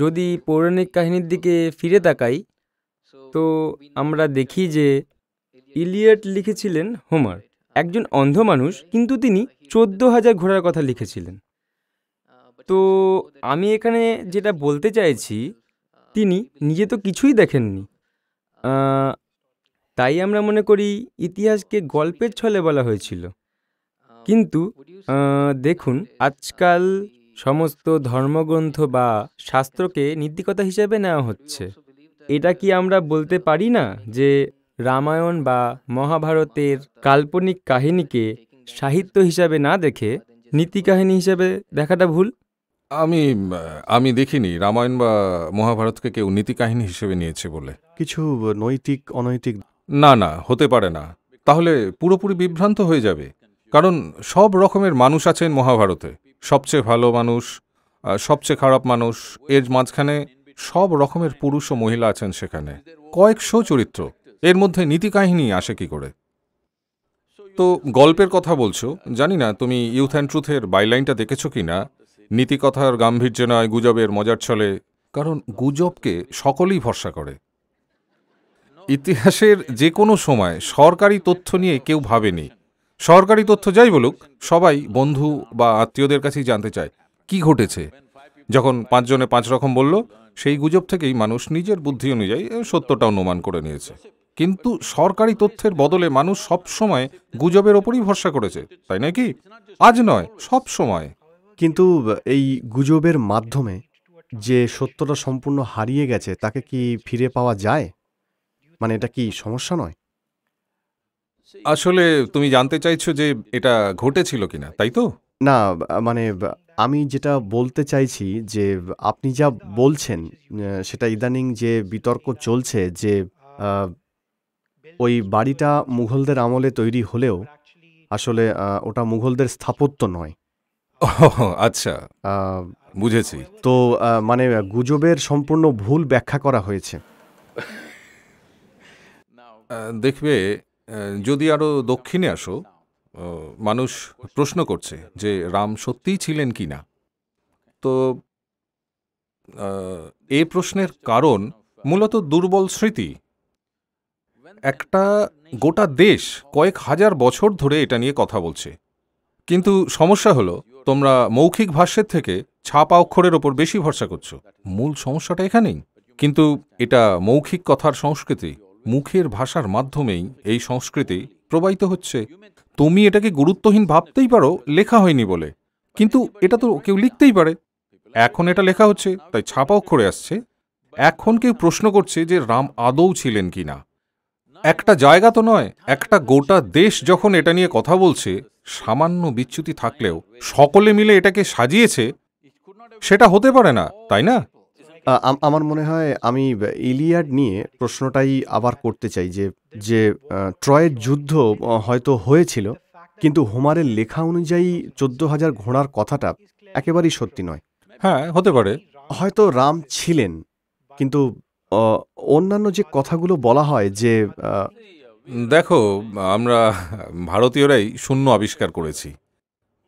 যদি পৌরাণিক কাহিনীর দিকে ফিরে তাকাই, তো আমরা দেখি যে ইলিয়ট লিখেছিলেন হোমার, একজন অন্ধ মানুষ, কিন্তু তিনি চোদ্দ হাজার ঘোড়ার কথা লিখেছিলেন। তো আমি এখানে যেটা বলতে চাইছি, তিনি নিজে তো কিছুই দেখেননি। তাই আমরা মনে করি ইতিহাসকে গল্পের ছলে বলা হয়েছিল। কিন্তু দেখুন, আজকাল সমস্ত ধর্মগ্রন্থ বা শাস্ত্রকে নীতিকথা হিসেবে নেওয়া হচ্ছে। এটা কি আমরা বলতে পারি না যে রামায়ণ বা মহাভারতের কাল্পনিক কাহিনীকে সাহিত্য হিসাবে না দেখে নীতি কাহিনী হিসেবে দেখাটা ভুল? আমি আমি দেখিনি। রামায়ণ বা মহাভারতকে কেউ নীতি কাহিনী হিসেবে নিয়েছে বলে। কিছু নৈতিক অনৈতিক না না হতে পারে না। তাহলে পুরোপুরি বিভ্রান্ত হয়ে যাবে। কারণ সব রকমের মানুষ আছেন মহাভারতে। সবচেয়ে ভালো মানুষ সবচেয়ে খারাপ মানুষ, এর মাঝখানে সব রকমের পুরুষ ও মহিলা আছেন সেখানে। কয়েকশো চরিত্র। এর মধ্যে নীতি কাহিনী আসে কি করে? তো গল্পের কথা বলছো, জানি না তুমি ইউথ অ্যান্ড ট্রুথের বাইলাইনটা দেখেছ কি না? নীতিকথার গাম্ভীর্য নয়, গুজবের মজার ছলে, কারণ গুজবকে সকলেই ভরসা করে। ইতিহাসের যে কোনো সময় সরকারি তথ্য নিয়ে কেউ ভাবেনি। সরকারি তথ্য যাই বলুক, সবাই বন্ধু বা আত্মীয়দের কাছেই জানতে চায়, কি ঘটেছে? যখন পাঁচজনে পাঁচ রকম বলল, সেই গুজব থেকেই মানুষ নিজের বুদ্ধি অনুযায়ী সত্যটা অনুমান করে নিয়েছে। কিন্তু সরকারি তথ্যের বদলে মানুষ সব সময় গুজবের ওপরই ভরসা করেছে, তাই নাকি আজ নয় সব সময় কিন্তু এই গুজবের মাধ্যমে যে সত্যটা সম্পূর্ণ হারিয়ে গেছে, তাকে কি ফিরে পাওয়া যায়? মানে এটা কি সমস্যা নয়? আসলে তুমি জানতে চাইছো যে এটা ঘটেছিল কিনা তাই তো? না মানে আমি যেটা বলতে চাইছি যে আপনি যা বলছেন সেটা ইদানিং যে বিতর্ক চলছে যে ওই বাড়িটা মুঘলদের আমলে তৈরি হলেও আসলে ওটা মুঘলদের স্থাপত্য নয়। আচ্ছা। বুঝেছি। তো মানে গুজবের সম্পূর্ণ ভুল ব্যাখ্যা করা হয়েছে। দেখবে যদি আরও দক্ষিণে আসো মানুষ প্রশ্ন করছে যে রাম সত্যিই ছিলেন কি না। তো এই প্রশ্নের কারণ মূলত দুর্বল স্মৃতি। একটা গোটা দেশ কয়েক হাজার বছর ধরে এটা নিয়ে কথা বলছে। কিন্তু সমস্যা হলো, তোমরা মৌখিক ভাষ্যের থেকে ছাপা অক্ষরের ওপর বেশি ভরসা করছ। মূল সমস্যাটা এখানেই। কিন্তু এটা মৌখিক কথার সংস্কৃতি। মুখের ভাষার মাধ্যমেই এই সংস্কৃতি প্রবাহিত হচ্ছে। তুমি এটাকে গুরুত্বহীন ভাবতেই পারো, লেখা হয়নি বলে। কিন্তু এটা তো কেউ লিখতেই পারে। এখন এটা লেখা হচ্ছে, তাই ছাপা অক্ষরে আসছে। এখন কেউ প্রশ্ন করছে যে রাম আদৌ ছিলেন কিনা একটা জায়গা তো নয়, একটা গোটা দেশ যখন এটা নিয়ে কথা বলছে, সামান্য বিচ্যুতি থাকলেও সকলে মিলে এটাকে সাজিয়েছে, সেটা হতে পারে না, তাই না? আমার মনে হয় আমি ইলিয়াড নিয়ে প্রশ্নটাই আবার করতে চাই যে যে ট্রয়ের যুদ্ধ হয়তো হয়েছিল কিন্তু হোমারের লেখা অনুযায়ী চোদ্দ হাজার ঘোড়ার কথাটা একেবারেই সত্যি নয়। হ্যাঁ হতে পারে। হয়তো রাম ছিলেন কিন্তু অন্যান্য যে কথাগুলো বলা হয় যে দেখো আমরা ভারতীয়রাই শূন্য আবিষ্কার করেছি।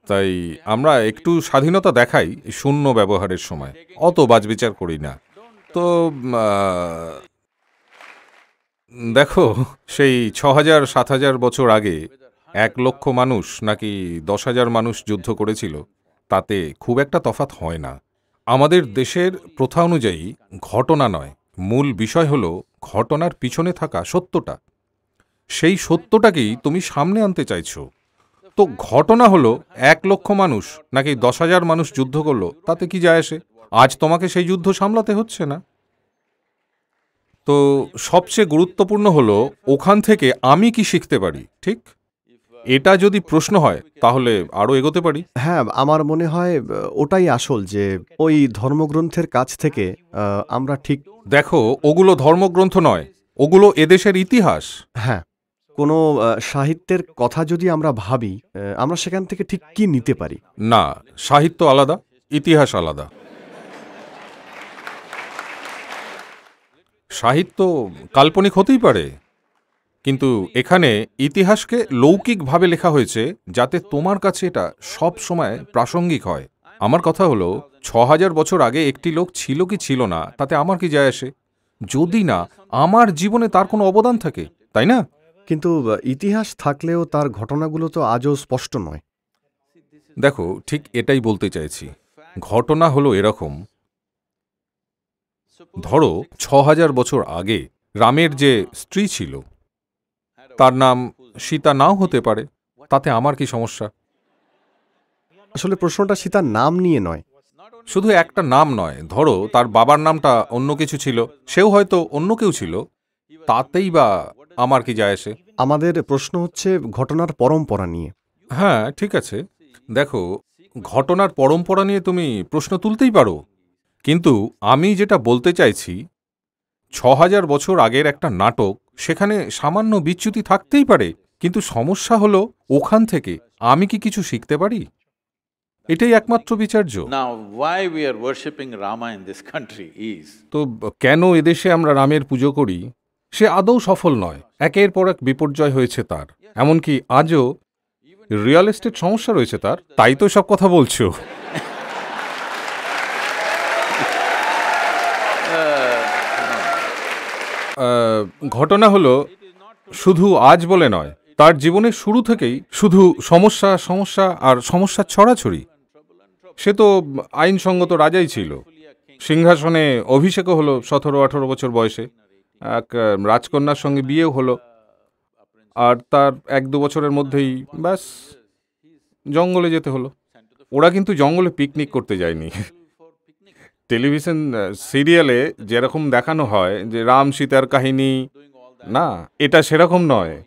তাই আমরা একটু স্বাধীনতা দেখাই শূন্য ব্যবহারের সময়। অত বাজবিচার করি না। তো দেখো, সেই ছ হাজার সাত হাজার বছর আগে এক লক্ষ মানুষ নাকি দশ হাজার মানুষ যুদ্ধ করেছিল, তাতে খুব একটা তফাত হয় না। আমাদের দেশের প্রথা অনুযায়ী ঘটনা নয়, মূল বিষয় হলো ঘটনার পিছনে থাকা সত্যটা। সেই সত্যটাকেই তুমি সামনে আনতে চাইছো। তো ঘটনা হলো এক লক্ষ মানুষ নাকি দশ হাজার মানুষ যুদ্ধ করল তাতে কি যায় আসে? আজ তোমাকে সেই যুদ্ধ সামলাতে হচ্ছে না? তো সবচেয়ে গুরুত্বপূর্ণ হলো ওখান থেকে আমি কি শিখতে পারি ঠিক? এটা যদি প্রশ্ন হয় তাহলে আরও এগোতে পারি। হ্যাঁ আমার মনে হয় ওটাই আসল যে ওই ধর্মগ্রন্থের কাছ থেকে আমরা ঠিক দেখো ওগুলো ধর্মগ্রন্থ নয় ওগুলো এদেশের ইতিহাস। হ্যাঁ। কোনো সাহিত্যের কথা যদি আমরা ভাবি আমরা সেখান থেকে ঠিক কি নিতে পারি? না, সাহিত্য আলাদা, ইতিহাস আলাদা। সাহিত্য কাল্পনিক হতেই পারে, কিন্তু এখানে ইতিহাসকে লৌকিকভাবে লেখা হয়েছে যাতে তোমার কাছে এটা সব সময় প্রাসঙ্গিক হয়। আমার কথা হলো ছ হাজার বছর আগে একটি লোক ছিল কি ছিল না, তাতে আমার কি যায় আসে? যদি না, আমার জীবনে তার কোনো অবদান থাকে, তাই না? কিন্তু ইতিহাস থাকলেও তার ঘটনাগুলো তো আজও স্পষ্ট নয়। দেখো ঠিক এটাই বলতে চাইছি। ঘটনা হলো এরকম। ধরো ছ হাজার বছর আগে রামের যে স্ত্রী ছিল তার নাম সীতা নাও হতে পারে। তাতে আমার কি সমস্যা? আসলে প্রশ্নটা সীতার নাম নিয়ে নয়। শুধু একটা নাম নয় ধরো তার বাবার নামটা অন্য কিছু ছিল। সেও হয়তো অন্য কেউ ছিল। তাতেই বা আমার কি যায় আসে? আমাদের প্রশ্ন হচ্ছে ঘটনার পরম্পরা নিয়ে। হ্যাঁ ঠিক আছে। দেখো ঘটনার পরম্পরা নিয়ে তুমি প্রশ্ন তুলতেই পারো। কিন্তু আমি যেটা বলতে চাইছি ছ হাজার বছর আগের একটা নাটক সেখানে সামান্য বিচ্যুতি থাকতেই পারে কিন্তু সমস্যা হলো ওখান থেকে। আমি কি কিছু শিখতে পারি? এটাই একমাত্র বিচার্য। তো কেন এদেশে আমরা রামের পুজো করি? সে আদৌ সফল নয়। একের পর এক বিপর্যয় হয়েছে তার। এমনকি আজও রিয়েল এস্টেট সমস্যা রয়েছে তার। তাই তো সব কথা বলছো। ঘটনা হলো শুধু আজ বলে নয়, তার জীবনের শুরু থেকেই শুধু সমস্যা সমস্যা আর সমস্যার ছড়াছড়ি। সে তো আইনসঙ্গত রাজাই ছিল। সিংহাসনে অভিষেকও হলো সতেরো আঠেরো বছর বয়সে। এক রাজকন্যার সঙ্গে বিয়েও হলো। আর তার এক দু বছরের মধ্যেই ব্যাস, জঙ্গলে যেতে হলো। ওরা কিন্তু জঙ্গলে পিকনিক করতে যায়নি। টেলিভিশন সিরিয়ালে যেরকম দেখানো হয় যে রাম সীতার কাহিনী, না, এটা সেরকম নয়।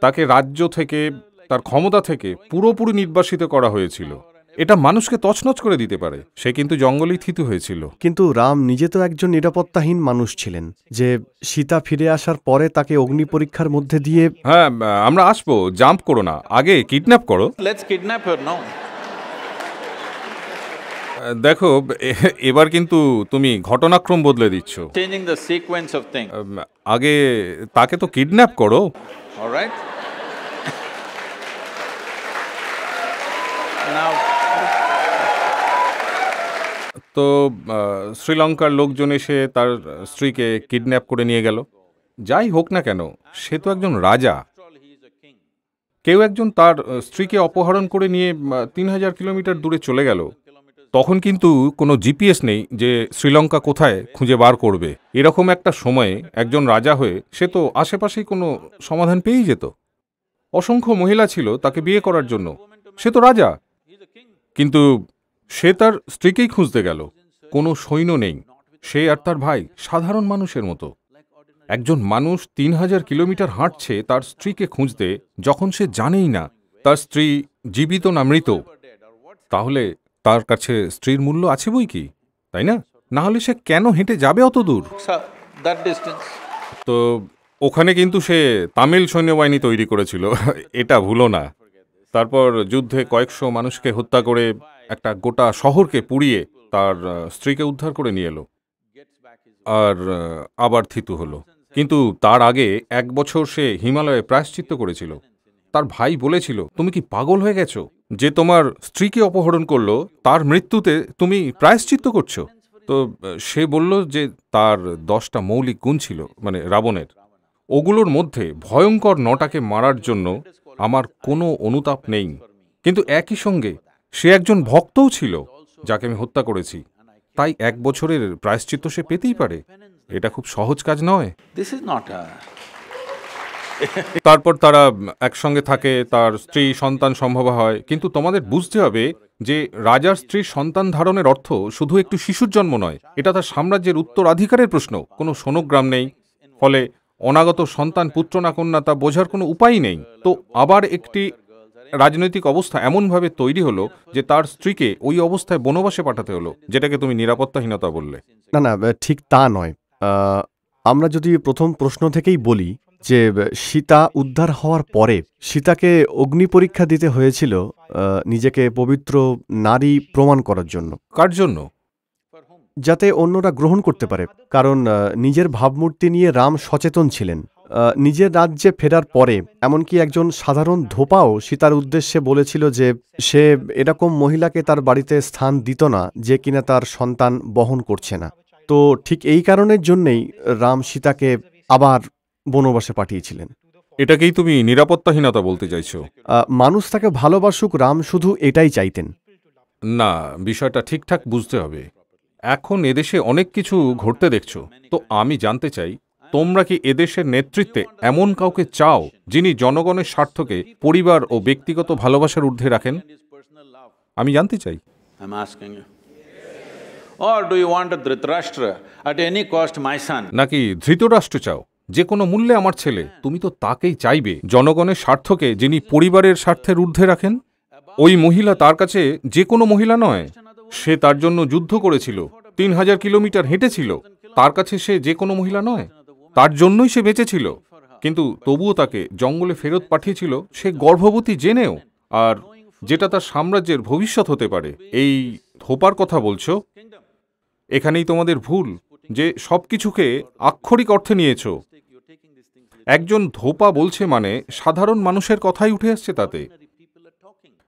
তাকে রাজ্য থেকে, তার ক্ষমতা থেকে পুরোপুরি নির্বাসিত করা হয়েছিল। এটা মানুষকে তছনছ করে দিতে পারে সে কিন্তু জঙ্গলেই থিতু হয়েছিল কিন্তু রাম নিজে তো একজন নিরাপত্তাহীন মানুষ ছিলেন যে সীতা ফিরে আসার পরে তাকে অগ্নি পরীক্ষার মধ্যে দিয়ে হ্যাঁ আমরা আসব জাম্প করো না আগে কিডন্যাপ করো let's kidnap her now. দেখো এ- এবার কিন্তু তুমি ঘটনাক্রম বদলে দিচ্ছ Changing the sequence of things. আম, আগে তাকে তো কিডন্যাপ করো All right? তো শ্রীলঙ্কার লোকজন এসে তার স্ত্রীকে কিডন্যাপ করে নিয়ে গেল। যাই হোক না কেন, সে তো একজন রাজা। কেউ একজন তার স্ত্রীকে অপহরণ করে নিয়ে তিন হাজার কিলোমিটার দূরে চলে গেল। তখন কিন্তু কোনো জিপিএস নেই যে শ্রীলঙ্কা কোথায় খুঁজে বার করবে। এরকম একটা সময়ে একজন রাজা হয়ে সে তো আশেপাশেই কোনো সমাধান পেয়েই যেত। অসংখ্য মহিলা ছিল তাকে বিয়ে করার জন্য। সে তো রাজা। কিন্তু সে তার স্ত্রীকেই খুঁজতে গেল। কোনো সৈন্য নেই। সে আর তার ভাই সাধারণ মানুষের মতো। একজন মানুষ তিন হাজার কিলোমিটার হাঁটছে তার স্ত্রীকে খুঁজতে যখন সে জানেই না তার স্ত্রী জীবিত না মৃত তাহলে তার কাছে স্ত্রীর মূল্য আছে বই কি? তাই না? না হলে সে কেন হেঁটে যাবে অত দূর? তো ওখানে কিন্তু সে তামিল সৈন্যবাহিনী তৈরি করেছিল। এটা ভুলো না। তারপর যুদ্ধে কয়েকশো মানুষকে হত্যা করে একটা গোটা শহরকে পুড়িয়ে তার স্ত্রীকে উদ্ধার করে নিয়ে এলো আর আবার থিতু হলো। কিন্তু তার আগে এক বছর সে হিমালয়ে প্রায়শ্চিত্ত করেছিল। তার ভাই বলেছিল, তুমি কি পাগল হয়ে গেছো? যে তোমার স্ত্রীকে অপহরণ করল, তার মৃত্যুতে তুমি প্রায়শ্চিত্ত করছ? তো সে বলল যে তার দশটা মৌলিক গুণ ছিল মানে রাবণের। ওগুলোর মধ্যে ভয়ঙ্কর নটাকে মারার জন্য আমার কোনো অনুতাপ নেই। কিন্তু একই সঙ্গে সে একজন ভক্তও ছিল যাকে আমি হত্যা করেছি। তাই এক বছরের প্রায়শ্চিত্ত সে পেতেই পারে। এটা খুব সহজ কাজ নয়। তারপর তারা একসঙ্গে থাকে তার স্ত্রী সন্তান সম্ভব হয়। কিন্তু তোমাদের বুঝতে হবে যে রাজার স্ত্রীর সন্তান ধারণের অর্থ শুধু একটু শিশুর জন্ম নয়। এটা তার সাম্রাজ্যের উত্তরাধিকারের প্রশ্ন। কোনো সোনোগ্রাম নেই। ফলে অনাগত সন্তান পুত্র না কন্যা তা বোঝার কোনো উপায়ই নেই। তো আবার একটি রাজনৈতিক অবস্থা এমনভাবে তৈরি হলো যে তার স্ত্রীকে ওই অবস্থায় বনবাসে পাঠাতে হলো যেটাকে তুমি নিরাপত্তাহীনতা বললে। না না ঠিক তা নয়। আমরা যদি প্রথম প্রশ্ন থেকেই বলি যে সীতা উদ্ধার হওয়ার পরে সীতাকে অগ্নি পরীক্ষা দিতে হয়েছিল নিজেকে পবিত্র নারী প্রমাণ করার জন্য। কার জন্য? যাতে অন্যরা গ্রহণ করতে পারে কারণ নিজের ভাবমূর্তি নিয়ে রাম সচেতন ছিলেন। নিজের রাজ্যে ফেরার পরে এমনকি একজন সাধারণ ধোপাও সীতার উদ্দেশ্যে বলেছিল যে সে এরকম মহিলাকে তার বাড়িতে স্থান দিত না যে কিনা তার সন্তান বহন করছে না। তো ঠিক এই কারণের জন্যেই রাম সীতাকে আবার বনবাসে পাঠিয়েছিলেন। এটাকেই তুমি নিরাপত্তাহীনতা বলতে চাইছো? মানুষ তাকে ভালোবাসুক রাম শুধু এটাই চাইতেন। না বিষয়টা ঠিকঠাক বুঝতে হবে। এখন এদেশে অনেক কিছু ঘটতে দেখছ। তো আমি জানতে চাই তোমরা কি এদেশের নেতৃত্বে এমন কাউকে চাও যিনি জনগণের স্বার্থকে পরিবার ও ব্যক্তিগত ভালোবাসার ঊর্ধ্বে রাখেন? আমি জানতে চাই? নাকি ধৃতরাষ্ট্র চাও? যে কোনো মূল্যে আমার ছেলে তুমি তো তাকেই চাইবে। জনগণের স্বার্থকে যিনি পরিবারের স্বার্থের ঊর্ধ্বে রাখেন? ওই মহিলা তার কাছে যে কোনো মহিলা নয়। সে তার জন্য যুদ্ধ করেছিল। তিন হাজার কিলোমিটার হেঁটেছিল। তার কাছে সে যে কোনো মহিলা নয়। তার জন্যই সে বেঁচেছিল। কিন্তু তবুও তাকে জঙ্গলে ফেরত পাঠিয়েছিল সে গর্ভবতী জেনেও। আর যেটা তার সাম্রাজ্যের ভবিষ্যৎ হতে পারে। এই ধোপার কথা বলছো? এখানেই তোমাদের ভুল, যে সব কিছুকে আক্ষরিক অর্থে নিয়েছো। একজন ধোপা বলছে মানে সাধারণ মানুষের কথাই উঠে আসছে তাতে।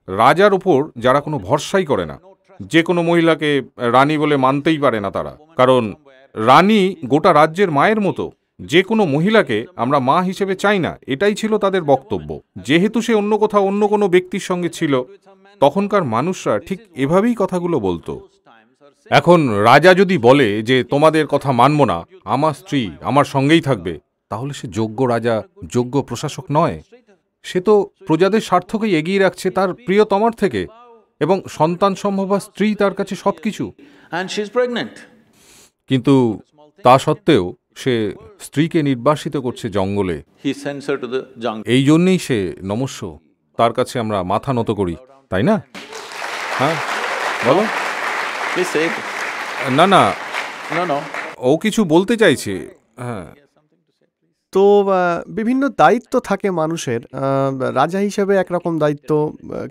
রাজার ওপর যারা কোনো ভরসাই করে না। যে কোনো মহিলাকে রানী বলে মানতেই পারে না তারা। কারণ রানী গোটা রাজ্যের মায়ের মতো। যে কোনো মহিলাকে আমরা মা হিসেবে চাই না, এটাই ছিল তাদের বক্তব্য। যেহেতু সে অন্য কোথাও অন্য কোনো ব্যক্তির সঙ্গে ছিল, তখনকার মানুষরা ঠিক এভাবেই কথাগুলো বলতো। এখন রাজা যদি বলে যে, তোমাদের কথা মানব না, আমার স্ত্রী আমার সঙ্গেই থাকবে তাহলে সে যোগ্য রাজা, যোগ্য প্রশাসক নয়। সে তো প্রজাদের স্বার্থকেই এগিয়ে রাখছে তার প্রিয়তমার থেকে। এবং সন্তান সম্ভবা স্ত্রী তার কাছে she's pregnant. কিন্তু তা সত্ত্বেও সে স্ত্রীকে নির্বাসিত করছে জঙ্গলে। এই জন্যেই সে নমস্য। তার কাছে আমরা মাথা নত করি তাই না? হ্যাঁ বলো. না না. ও কিছু বলতে চাইছে। হ্যাঁ। তো বিভিন্ন দায়িত্ব থাকে মানুষের। রাজা হিসেবে একরকম দায়িত্ব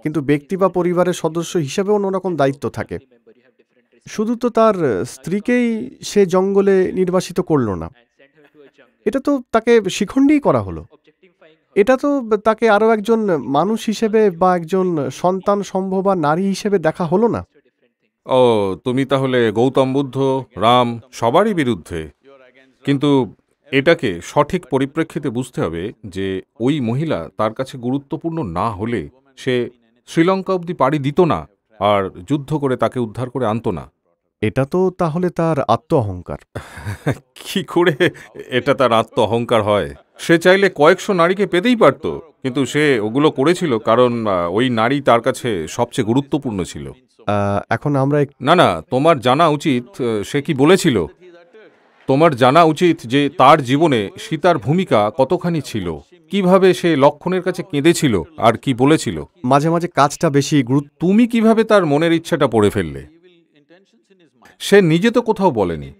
কিন্তু ব্যক্তি বা পরিবারের সদস্য হিসেবে অন্যরকম দায়িত্ব থাকে। শুধু তো তার স্ত্রীকেই সে জঙ্গলে নির্বাসিত করল না। এটা তো তাকে শিখণ্ডই করা হলো। এটা তো তাকে আরও একজন মানুষ হিসেবে বা একজন সন্তান, সম্ভবা নারী হিসেবে দেখা হলো না। ও, তুমি তাহলে গৌতম বুদ্ধ, রাম সবারই বিরুদ্ধে। কিন্তু এটাকে সঠিক পরিপ্রেক্ষিতে বুঝতে হবে যে ওই মহিলা তার কাছে গুরুত্বপূর্ণ না হলে সে শ্রীলঙ্কা অবধি পাড়ি দিত না আর যুদ্ধ করে তাকে উদ্ধার করে আনতো না। এটা তো তাহলে তার আত্ম অহংকার কি করে এটা তার আত্ম অহংকার হয়? সে চাইলে কয়েকশো নারীকে পেতেই পারত কিন্তু সে ওগুলো করেছিল কারণ ওই নারী তার কাছে সবচেয়ে গুরুত্বপূর্ণ ছিল। এখন আমরা না না তোমার জানা উচিত সে কি বলেছিল? তোমার জানা উচিত যে তার জীবনে সীতার ভূমিকা কতখানি ছিল? কীভাবে সে লক্ষণের কাছে কেঁদেছিল আর কি বলেছিল? মাঝে মাঝে কাজটা বেশি গুরুত্ব তুমি কীভাবে তার মনের ইচ্ছাটা পড়ে ফেললে? সে নিজে তো কোথাও বলেনি।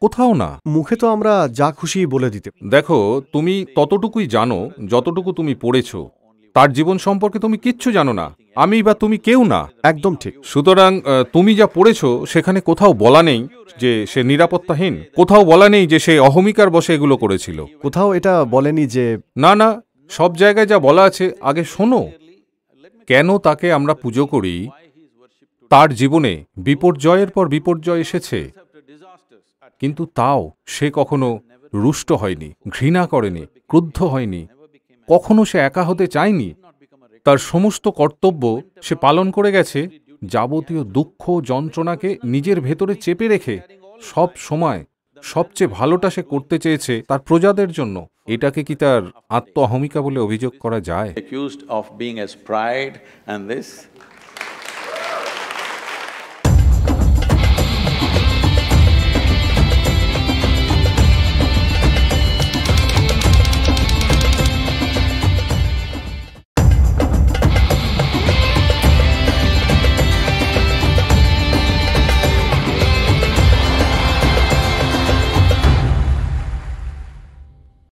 কোথাও না। মুখে তো আমরা যা খুশি বলে দিতে দেখো তুমি ততটুকুই জানো যতটুকু তুমি পড়েছো। তার জীবন সম্পর্কে তুমি কিচ্ছু জানো না। আমি বা তুমি কেউ না। একদম ঠিক। সুতরাং তুমি যা পড়েছো সেখানে কোথাও বলা নেই যে সে নিরাপত্তাহীন। কোথাও বলা নেই যে সে অহমিকার বসে এগুলো করেছিল। কোথাও এটা বলেনি যে না না সব জায়গায় যা বলা আছে আগে শোনো। কেন তাকে আমরা পুজো করি? তার জীবনে বিপর্যয়ের পর বিপর্যয় এসেছে। কিন্তু তাও সে কখনো রুষ্ট হয়নি ঘৃণা করেনি ক্রুদ্ধ হয়নি। কখনো সে একা হতে চায়নি। তার সমস্ত কর্তব্য সে পালন করে গেছে, যাবতীয় দুঃখ যন্ত্রণাকে নিজের ভেতরে চেপে রেখে সব সময় সবচেয়ে ভালোটা সে করতে চেয়েছে তার প্রজাদের জন্য। এটাকে কি তার আত্ম অহমিকা বলে অভিযোগ করা যায়?